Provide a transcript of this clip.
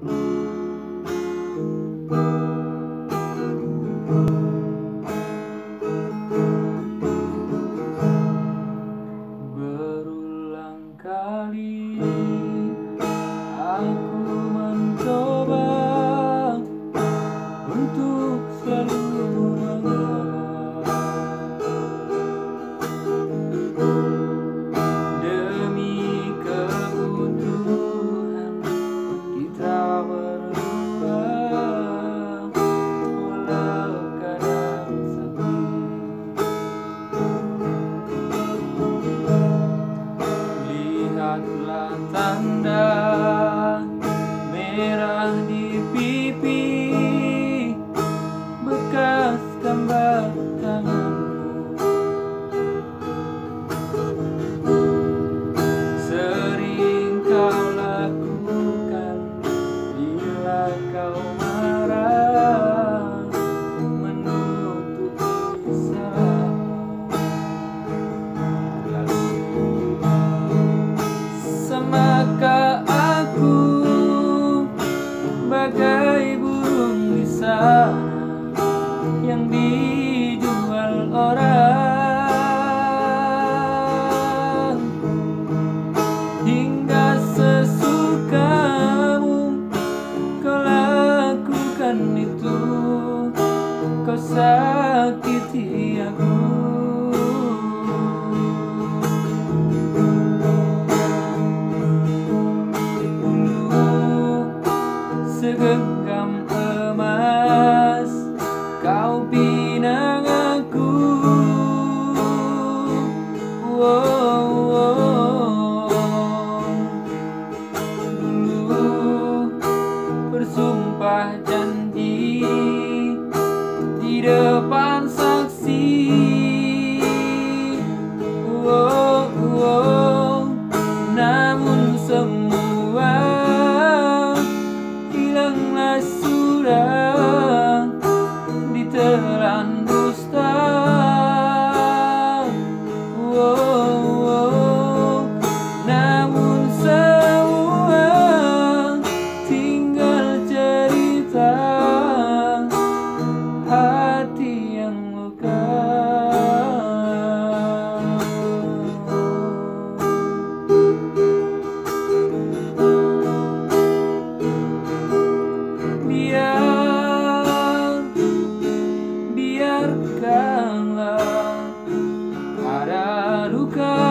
Berulang kali tanda merah di pipi. Bekas gambar tanganmu. Sering kau lakukan bila kau lakukan itu kau sakiti aku. Dulu segenggam depan saksi wow, wow. namun semua hilanglah sudah ditelan Lucas.